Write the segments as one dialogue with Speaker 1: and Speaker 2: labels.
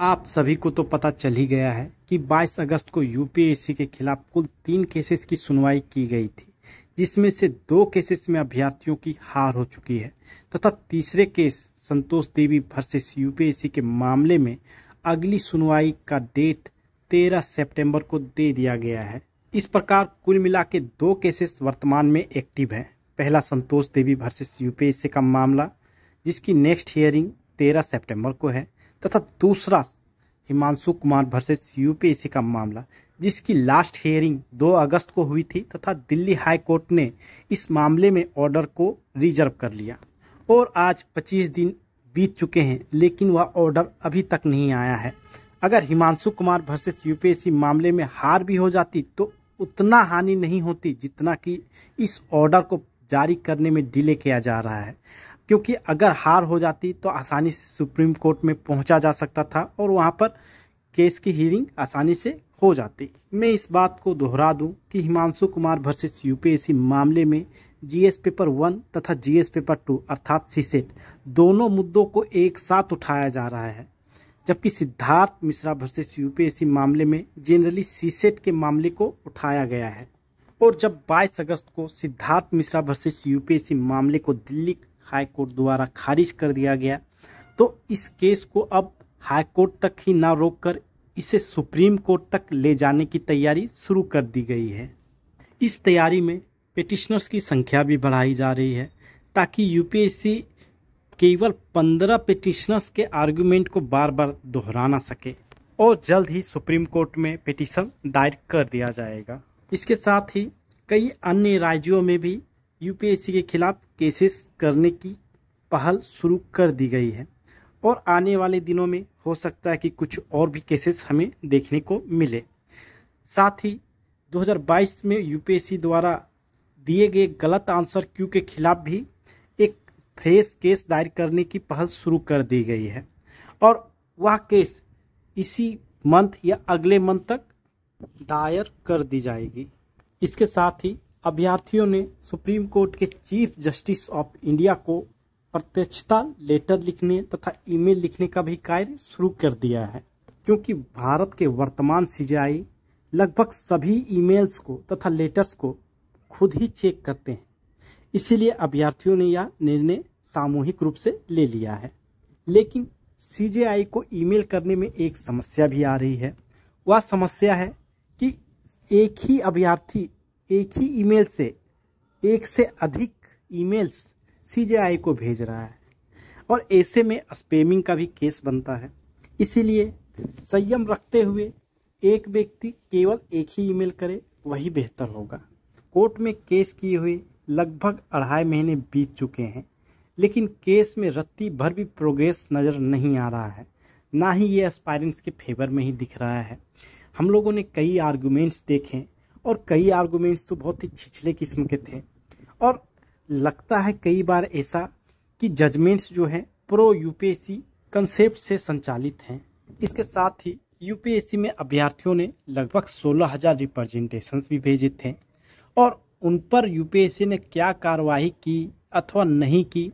Speaker 1: आप सभी को तो पता चल ही गया है कि 22 अगस्त को यूपीएससी के खिलाफ कुल तीन केसेस की सुनवाई की गई थी, जिसमें से दो केसेस में अभ्यर्थियों की हार हो चुकी है, तथा तीसरे case Santosh Devi versus UPSC के मामले में अगली सुनवाई का डेट 13 सितंबर को दे दिया गया है। इस प्रकार कुल मिला के दो केसेस वर्तमान में एक्टिव हैं। पहला संतोष देवी वर्सेस यूपीएससी का मामला, जिसकी नेक्स्ट हियरिंग 13 सितंबर को है तथा दूसरा हिमांशु कुमार वर्सेस यूपीएससी का मामला, जिसकी लास्ट हियरिंग 2 अगस्त को हुई थी तथा दिल्ली हाई कोर्ट ने इस मामले में ऑर्डर को रिज़र्व कर लिया। और आज 25 दिन बीत चुके हैं, लेकिन वह ऑर्डर अभी तक नहीं आया है। अगर हिमांशु कुमार वर्सेस यूपीएससी मामले में हार भी हो जाती तो उतना हानि नहीं होती जितना कि इस ऑर्डर को जारी करने में डिले किया जा रहा है। क्योंकि अगर हार हो जाती तो आसानी से सुप्रीम कोर्ट में पहुँचा जा सकता था और वहाँ पर केस की हियरिंग आसानी से हो जाती। मैं इस बात को दोहरा दूँ कि हिमांशु कुमार वर्सेस यूपीएससी मामले में जीएस पेपर वन तथा जीएस पेपर टू अर्थात सीसेट दोनों मुद्दों को एक साथ उठाया जा रहा है। जबकि सिद्धार्थ मिश्रा वर्सेस यूपीएससी मामले में जनरली सीसेट के मामले को उठाया गया है। और जब 22 अगस्त को सिद्धार्थ मिश्रा वर्सेस यूपीएससी मामले को दिल्ली हाई कोर्ट द्वारा खारिज कर दिया गया। तो इस केस को अब हाई कोर्ट तक ही ना रोककर इसे सुप्रीम कोर्ट तक ले जाने की तैयारी शुरू कर दी गई है। इस तैयारी में पिटिशनर्स की संख्या भी बढ़ाई जा रही है, ताकि यूपीएससी केवल पंद्रह पिटिशनर्स के आर्गुमेंट को बार बार दोहरा ना सके और जल्द ही सुप्रीम कोर्ट में पिटिशन दायर कर दिया जाएगा। इसके साथ ही कई अन्य राज्यों में भी यूपीएससी के खिलाफ केसेस करने की पहल शुरू कर दी गई है और आने वाले दिनों में हो सकता है कि कुछ और भी केसेस हमें देखने को मिले। साथ ही 2022 में यूपीएससी द्वारा दिए गए गलत आंसर क्यू के खिलाफ भी एक फ्रेश केस दायर करने की पहल शुरू कर दी गई है और वह केस इसी मंथ या अगले मंथ तक दायर कर दी जाएगी। इसके साथ ही अभ्यर्थियों ने सुप्रीम कोर्ट के चीफ जस्टिस ऑफ़ इंडिया को प्रत्यक्षता, लेटर लिखने तथा ईमेल लिखने का भी कार्य शुरू कर दिया है। क्योंकि भारत के वर्तमान सीजीआई लगभग सभी ईमेल्स को तथा लेटर्स को खुद ही चेक करते हैं। इसीलिए अभ्यर्थियों ने यह निर्णय सामूहिक रूप से ले लिया है। लेकिन सीजेआई को ईमेल करने में एक समस्या भी आ रही है। वह समस्या है कि एक ही अभ्यर्थी एक ही ईमेल से, एक से अधिक ईमेल्स सीजेआई को भेज रहा है। और ऐसे में स्पेमिंग का भी केस बनता है। इसीलिए संयम रखते हुए एक व्यक्ति केवल एक ही ईमेल करे, वही बेहतर होगा। कोर्ट में केस किए हुए लगभग अढ़ाई महीने बीत चुके हैं, लेकिन केस में रत्ती भर भी प्रोग्रेस नज़र नहीं आ रहा है। ना ही ये एस्पायरेंट्स के फेवर में ही दिख रहा है। हम लोगों ने कई आर्गूमेंट्स देखे और कई आर्गूमेंट्स तो बहुत ही छिछले किस्म के थे। और लगता है कई बार ऐसा कि जजमेंट्स जो है प्रो यूपीएससी कंसेप्ट से संचालित हैं। इसके साथ ही यूपीएससी में अभ्यर्थियों ने लगभग सोलह हज़ार रिप्रेजेंटेशंस भी भेजे थे और उन पर यूपीएससी ने क्या कार्रवाई की अथवा नहीं की,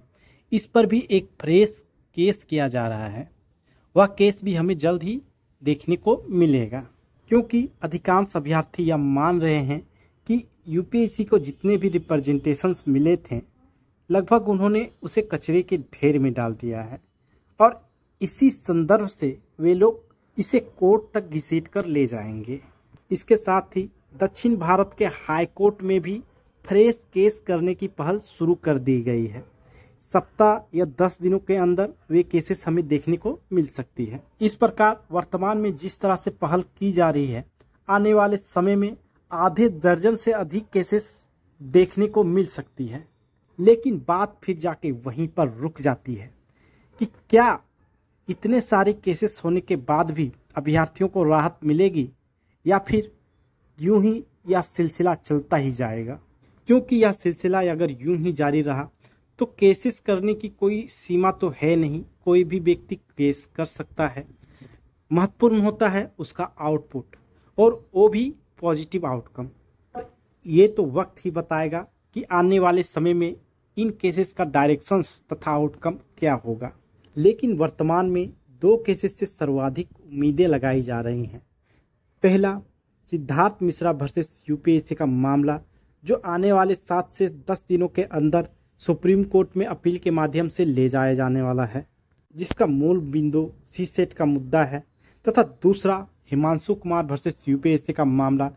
Speaker 1: इस पर भी एक फ्रेश केस किया जा रहा है। वह केस भी हमें जल्द ही देखने को मिलेगा। क्योंकि अधिकांश अभ्यर्थी यह मान रहे हैं कि यूपीएससी को जितने भी रिप्रेजेंटेशंस मिले थे, लगभग उन्होंने उसे कचरे के ढेर में डाल दिया है। और इसी संदर्भ से वे लोग इसे कोर्ट तक घसीट कर ले जाएँगे। इसके साथ ही दक्षिण भारत के हाई कोर्ट में भी फ्रेश केस करने की पहल शुरू कर दी गई है। सप्ताह या दस दिनों के अंदर वे केसेस हमें देखने को मिल सकती है। इस प्रकार वर्तमान में जिस तरह से पहल की जा रही है, आने वाले समय में आधे दर्जन से अधिक केसेस देखने को मिल सकती है। लेकिन बात फिर जाके वहीं पर रुक जाती है कि क्या इतने सारे केसेस होने के बाद भी अभ्यर्थियों को राहत मिलेगी या फिर यूँ ही यह सिलसिला चलता ही जाएगा। क्योंकि यह सिलसिला अगर यूँ ही जारी रहा तो केसेस करने की कोई सीमा तो है नहीं, कोई भी व्यक्ति केस कर सकता है। महत्वपूर्ण होता है उसका आउटपुट और वो भी पॉजिटिव आउटकम ये तो वक्त ही बताएगा कि आने वाले समय में इन केसेस का डायरेक्शंस तथा आउटकम क्या होगा। लेकिन वर्तमान में दो केसेस से सर्वाधिक उम्मीदें लगाई जा रही हैं। पहला, सिद्धार्थ मिश्रा वर्सेस यूपीएससी का मामला, जो आने वाले सात से दस दिनों के अंदर सुप्रीम कोर्ट में अपील के माध्यम से ले जाया जाने वाला है, जिसका मूल बिंदु सी सेट का मुद्दा है, तथा दूसरा हिमांशु कुमार वर्सेस यूपीएससी का मामला,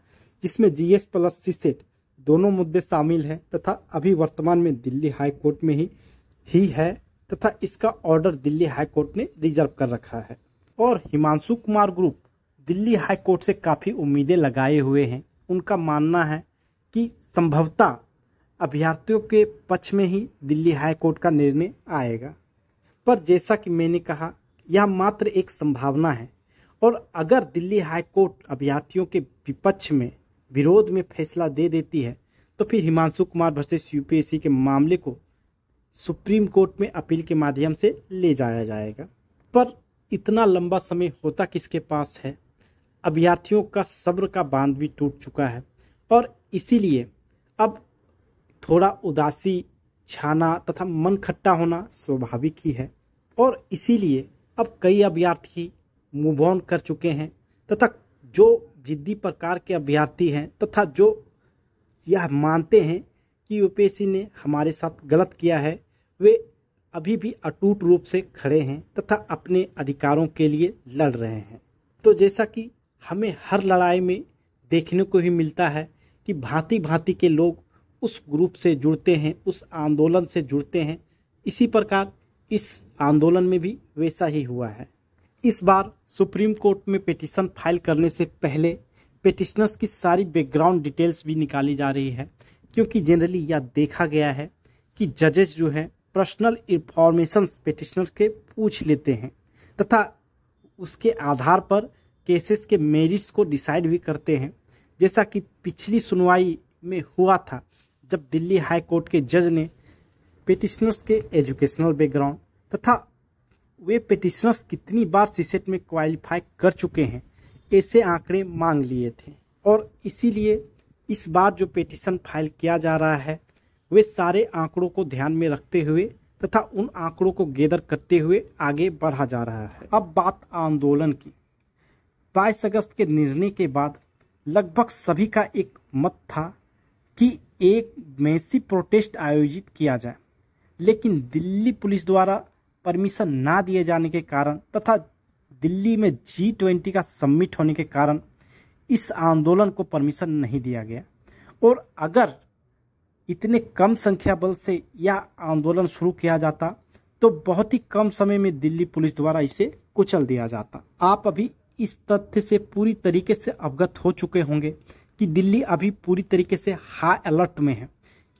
Speaker 1: जिसमें जीएस प्लस सी सेट दोनों मुद्दे शामिल हैं, तथा अभी वर्तमान में दिल्ली हाई कोर्ट में ही ही है, तथा इसका ऑर्डर दिल्ली हाई कोर्ट ने रिज़र्व कर रखा है। और Himanshu Kumar group Delhi High Court से काफ़ी उम्मीदें लगाए हुए हैं। उनका मानना है कि संभवतः अभ्यर्थियों के पक्ष में ही दिल्ली हाई कोर्ट का निर्णय आएगा। पर जैसा कि मैंने कहा, यह मात्र एक संभावना है और अगर दिल्ली हाई कोर्ट अभ्यर्थियों के विपक्ष में विरोध में फैसला दे देती है तो फिर हिमांशु कुमार वर्सेस यूपीएससी के मामले को सुप्रीम कोर्ट में अपील के माध्यम से ले जाया जाएगा। पर इतना लंबा समय होता किसके पास है? अभ्यर्थियों का सब्र का बाँध भी टूट चुका है और इसीलिए अब थोड़ा उदासी, छाना तथा मन खट्टा होना स्वाभाविक ही है। और इसीलिए अब कई अभ्यर्थी मूव ऑन कर चुके हैं, तथा जो जिद्दी प्रकार के अभ्यर्थी हैं तथा जो यह मानते हैं कि यूपीएससी ने हमारे साथ गलत किया है, वे अभी भी अटूट रूप से खड़े हैं तथा अपने अधिकारों के लिए लड़ रहे हैं। तो जैसा कि हमें हर लड़ाई में देखने को ही मिलता है कि भांति भांति के लोग उस ग्रुप से जुड़ते हैं, उस आंदोलन से जुड़ते हैं। इसी प्रकार इस आंदोलन में भी वैसा ही हुआ है। इस बार सुप्रीम कोर्ट में पिटिशन फ़ाइल करने से पहले पिटिशनर्स की सारी बैकग्राउंड डिटेल्स भी निकाली जा रही है, क्योंकि जनरली यह देखा गया है कि जजेस जो हैं पर्सनल इंफॉर्मेशन पिटिशनर के पूछ लेते हैं, तथा उसके आधार पर केसेस के मेरिट्स को डिसाइड भी करते हैं। जैसा कि पिछली सुनवाई में हुआ था जब दिल्ली हाई कोर्ट के जज ने पिटिशनर्स के एजुकेशनल बैकग्राउंड तथा वे पिटिशनर्स कितनी बार सीसेट में क्वालिफाई कर चुके हैं, ऐसे आंकड़े मांग लिए थे। और इसीलिए इस बार जो पिटिशन फ़ाइल किया जा रहा है, वे सारे आंकड़ों को ध्यान में रखते हुए तथा उन आंकड़ों को गेदर करते हुए आगे बढ़ा जा रहा है। अब बात आंदोलन की। 22 अगस्त के निर्णय के बाद लगभग सभी का एक मत था कि एक मैसी प्रोटेस्ट आयोजित किया जाए। लेकिन दिल्ली पुलिस द्वारा परमिशन ना दिए जाने के कारण तथा दिल्ली में जी ट्वेंटी का सम्मिट होने के कारण इस आंदोलन को परमिशन नहीं दिया गया। और अगर इतने कम संख्या बल से यह आंदोलन शुरू किया जाता तो बहुत ही कम समय में दिल्ली पुलिस द्वारा इसे कुचल दिया जाता। आप अभी इस तथ्य से पूरी तरीके से अवगत हो चुके होंगे कि दिल्ली अभी पूरी तरीके से हाई अलर्ट में है,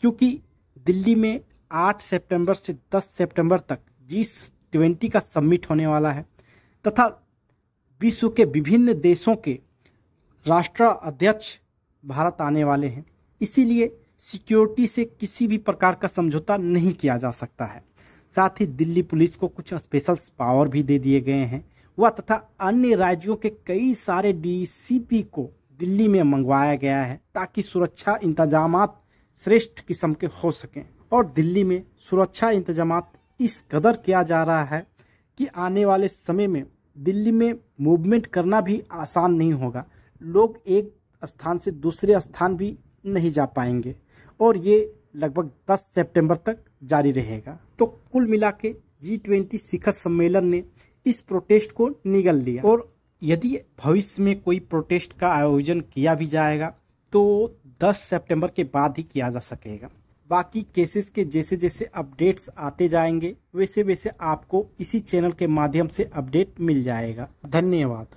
Speaker 1: क्योंकि दिल्ली में 8 सितंबर से 10 सितंबर तक जी ट्वेंटी का समिट होने वाला है, तथा विश्व के विभिन्न देशों के राष्ट्र अध्यक्ष भारत आने वाले हैं। इसीलिए सिक्योरिटी से किसी भी प्रकार का समझौता नहीं किया जा सकता है। साथ ही दिल्ली पुलिस को कुछ स्पेशल पावर भी दे दिए गए हैं वह तथा अन्य राज्यों के कई सारे डीसीपी को दिल्ली में मंगवाया गया है ताकि सुरक्षा इंतज़ाम श्रेष्ठ किस्म के हो सकें। और दिल्ली में सुरक्षा इंतज़ाम इस कदर किया जा रहा है कि आने वाले समय में दिल्ली में मूवमेंट करना भी आसान नहीं होगा। लोग एक स्थान से दूसरे स्थान भी नहीं जा पाएँगे और ये लगभग 10 सितंबर तक जारी रहेगा। तो कुल मिला के जी ट्वेंटी शिखर सम्मेलन ने इस प्रोटेस्ट को निगल लिया। और यदि भविष्य में कोई प्रोटेस्ट का आयोजन किया भी जाएगा तो 10 सितंबर के बाद ही किया जा सकेगा। बाकी केसेस के जैसे जैसे अपडेट्स आते जाएँगे वैसे वैसे आपको इसी चैनल के माध्यम से अपडेट मिल जाएगा। धन्यवाद।